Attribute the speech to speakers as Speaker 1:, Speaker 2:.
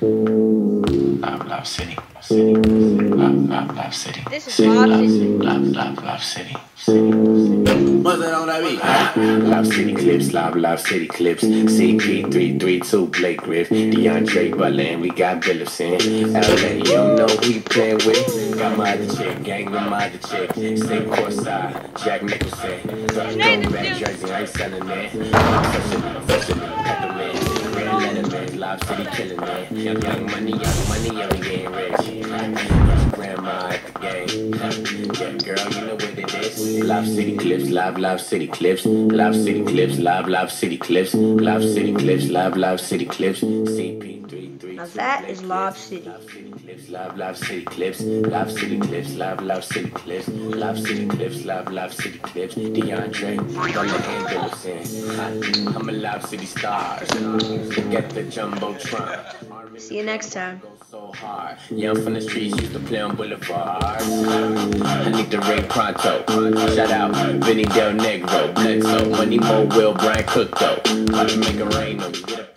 Speaker 1: Love, love city. City. Love, love, love city.
Speaker 2: This is
Speaker 1: City.
Speaker 2: Love
Speaker 1: Love,
Speaker 2: City.
Speaker 1: love, love, love city. City.
Speaker 3: What's that on that beat?
Speaker 1: Lob City Clips, Lob Lob City Clips, CP332, Blake Griff, DeAndre Butler, we got Billups in. LA, you don't know who you playing with. Got my other chick, gang with my other chick. Same course uh, Jack Nicholson. Got
Speaker 2: name
Speaker 1: no
Speaker 2: is
Speaker 1: red jersey, I ain't selling it. Officially, officially, peppermint. Red Letterman, Lob City killing it. Young, young money, young money, young getting rich. Grandma at the game. Yeah, girl, you know what it is. Lob City Clips, Lob Lob City Clips, Lob City Clips, Lob Lob City Clips, Lob City Clips, Lob Lob City Clips, CP33.
Speaker 2: Now that is Lob City.
Speaker 1: Lob City Clips, Lob Lob City Clips, Lob City Clips, Lob Lob City Clips, Lob City Clips, Lob Lob City Clips, DeAndre, and Billison. I'm a Lob City Stars. Get the Jumbotron.
Speaker 2: See you next time.
Speaker 1: Go so hard. Young from the streets used to play on boulevards. I need the ring pronto. Shout out Vinny Del Negro, Money Mo, Will, Brian Cook though. About to make it rain on you. Get